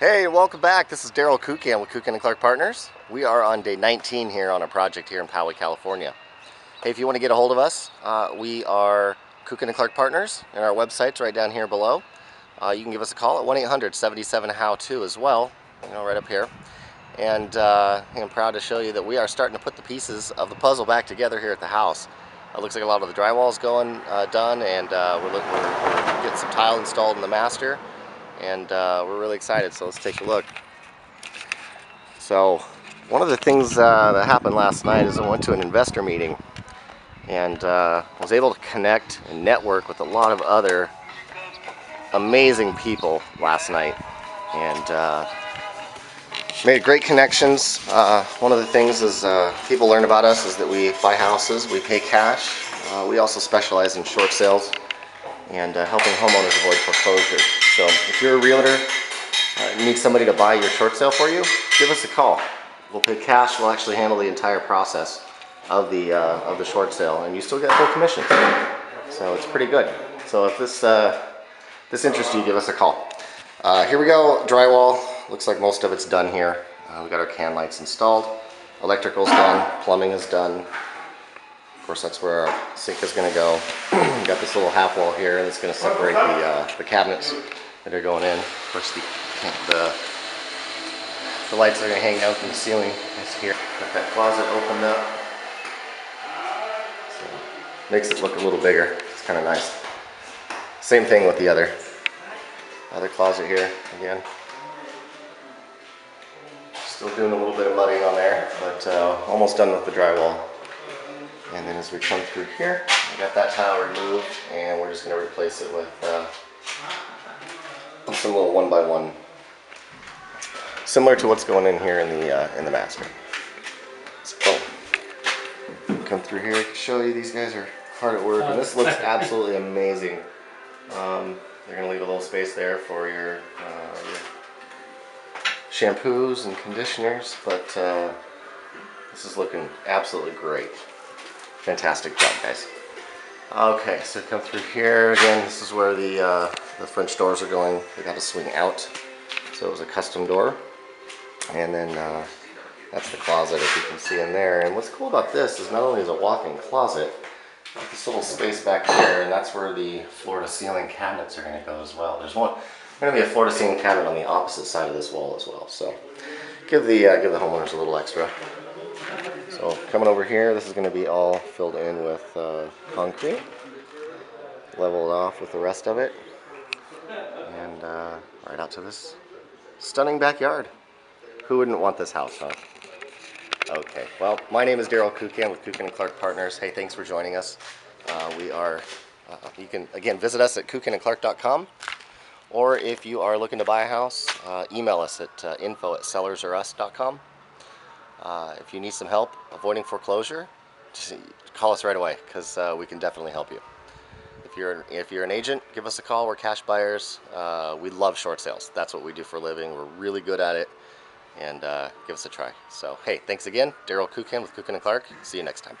Hey, welcome back. This is Darrell Kucan with Kucan and Clark Partners. We are on day 19 here on a project here in Poway, California. Hey, if you want to get a hold of us, uh, we are Kucan and Clark Partners, and our website's right down here below. Uh, you can give us a call at 1-800-77-HOW-TO as well, you know, right up here. And uh, I'm proud to show you that we are starting to put the pieces of the puzzle back together here at the house. It looks like a lot of the drywall is going uh, done, and uh, we're, looking, we're getting some tile installed in the master and uh, we're really excited so let's take a look. So one of the things uh, that happened last night is I went to an investor meeting and uh, was able to connect and network with a lot of other amazing people last night and uh, made great connections. Uh, one of the things is uh, people learn about us is that we buy houses we pay cash. We also specialize in short sales and helping homeowners avoid foreclosure so if you're a realtor, uh, need somebody to buy your short sale for you, give us a call. We'll pay cash. We'll actually handle the entire process of the uh, of the short sale, and you still get full commission. So it's pretty good. So if this uh, this interests you, give us a call. Uh, here we go. Drywall. Looks like most of it's done here. Uh, we got our can lights installed. Electrical's done. Plumbing is done. Course, that's where our sink is going to go. got this little half wall here that's going to separate the uh, the cabinets that are going in. Of course, the, the, the lights are going to hang down from the ceiling. It's here. Got that closet opened up. So, makes it look a little bigger. It's kind of nice. Same thing with the other other closet here again. Still doing a little bit of mudding on there, but uh, almost done with the drywall. And then as we come through here, we got that tile removed, and we're just going to replace it with uh, some little one by one, similar to what's going in here in the uh, in the master. So, come through here, show you these guys are hard at work, and this looks absolutely amazing. Um, they're gonna leave a little space there for your, uh, your shampoos and conditioners, but uh, this is looking absolutely great. Fantastic job, guys. Okay, so come through here again. This is where the uh, the French doors are going. They got to swing out, so it was a custom door. And then uh, that's the closet, if you can see in there. And what's cool about this is not only is it a walk-in closet, this little space back here, and that's where the floor-to-ceiling cabinets are going to go as well. There's one going to be a floor-to-ceiling cabinet on the opposite side of this wall as well. So give the uh, give the homeowners a little extra. So coming over here, this is going to be all filled in with uh, concrete, leveled off with the rest of it, and uh, right out to this stunning backyard. Who wouldn't want this house, huh? Okay, well, my name is Darrell Kucan with Kucan and Clark Partners. Hey, thanks for joining us. Uh, we are, uh, you can, again, visit us at kucanandclark.com, or if you are looking to buy a house, uh, email us at uh, info at sellersorus.com. Uh, if you need some help avoiding foreclosure, just call us right away because uh, we can definitely help you. If you're if you're an agent, give us a call. We're cash buyers. Uh, we love short sales. That's what we do for a living. We're really good at it, and uh, give us a try. So hey, thanks again, Darrell Kucan with Kucan and Clark. See you next time.